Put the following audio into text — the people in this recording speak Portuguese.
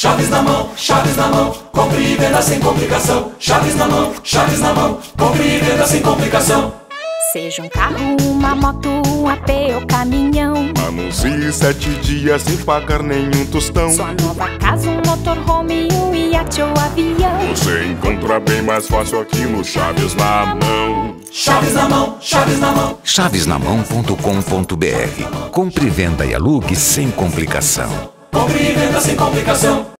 Chaves na mão, chaves na mão, compre e venda sem complicação. Chaves na mão, chaves na mão, compre e venda sem complicação. Seja um carro, uma moto, um AP ou caminhão. Anuncie sete dias sem pagar nenhum tostão. Sua nova casa, um motorhome, um iate ou avião. Você encontra bem mais fácil aqui no Chaves na mão. Chaves na mão, chaves na mão. Chaves-na-mão.com.br Compre, venda e alugue sem complicação. Compre venda sem complicação.